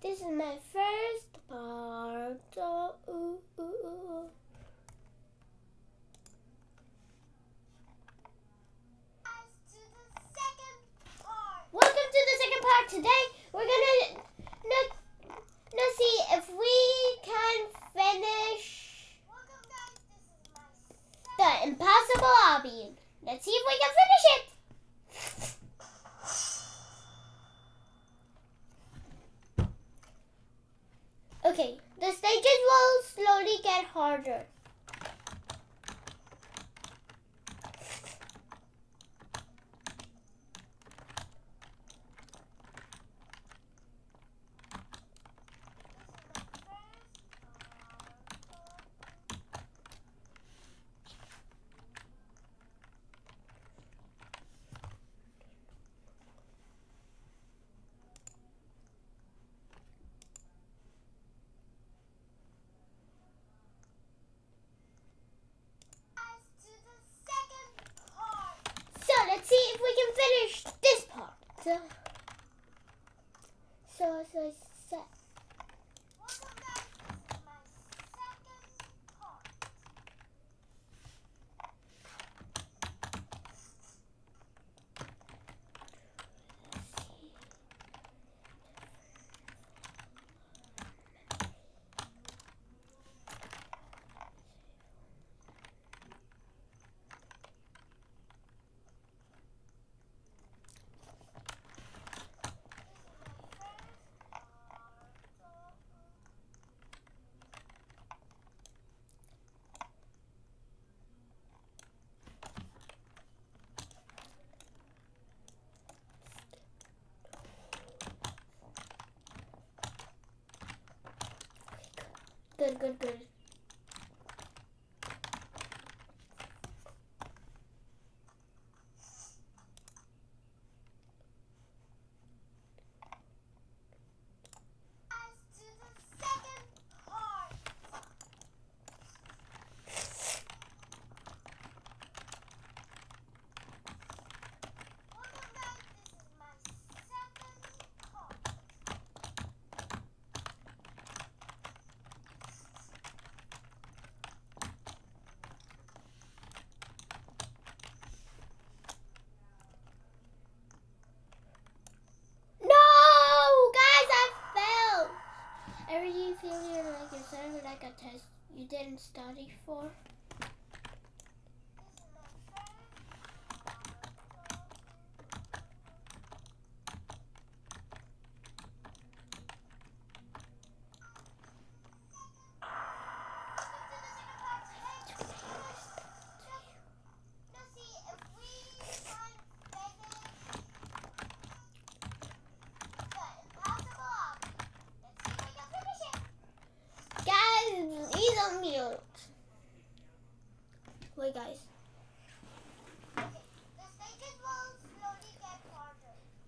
This is my first part. Oh, ooh, ooh, ooh. Welcome to the second part. Today we're gonna look, let's see if we can finish the impossible obby. Let's see if we can finish harder. So let's see if we can finish this part. So, so, so, so. Good, good, good. No, guys, I failed. Every failure like it sounded like a test you didn't study for. Guys, he's on mute. Wait, guys.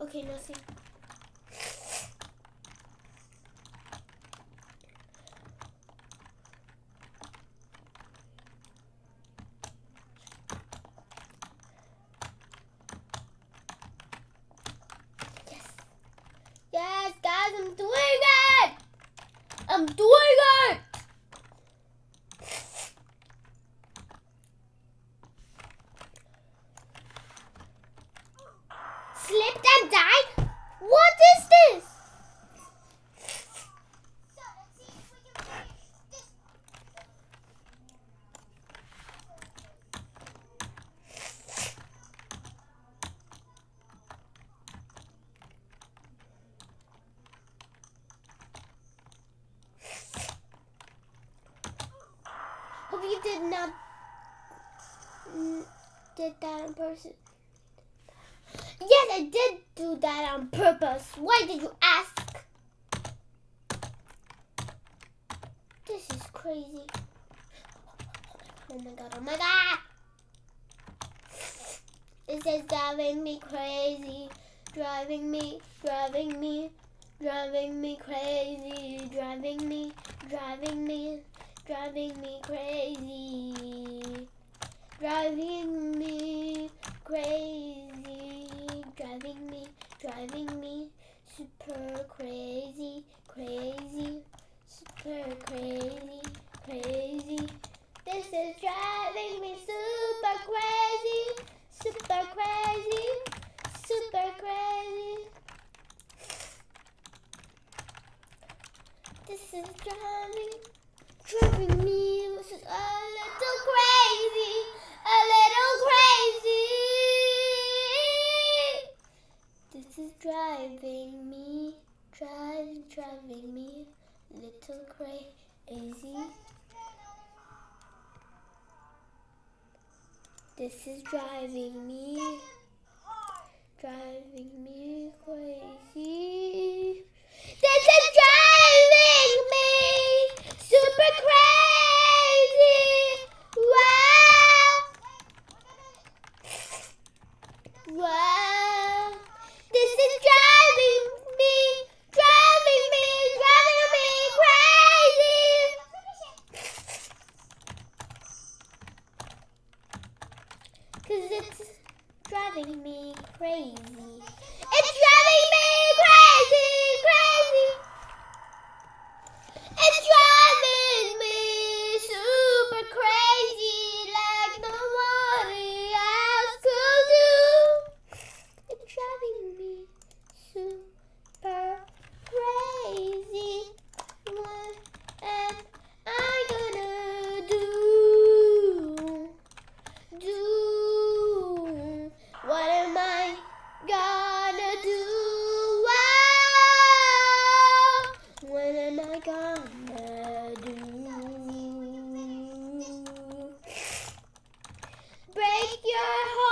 Okay, nothing. Yes. Yes, guys, I'm doing it! I'm doing we did not did that on person. Yes, I did do that on purpose. Why did you ask? This is crazy. Oh my god, oh my god! This is driving me crazy. Driving me, driving me, driving me crazy. Driving me, driving me driving me crazy. Driving me crazy. Driving me, driving me super crazy, crazy, super crazy, crazy. This is driving me super crazy, super crazy, super crazy. This is driving driving me a little crazy, a little crazy. This is driving me, driving, driving me a little crazy. This is driving me, driving me crazy. This is driving me crazy. my God. Break your heart.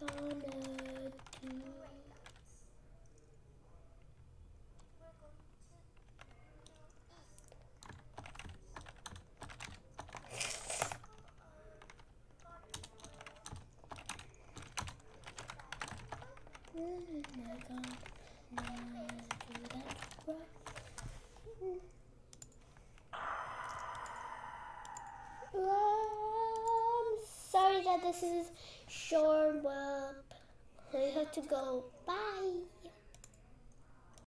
gonna do? Oh my god, now do that, yeah, this is Sean Webb. I have to go. Bye.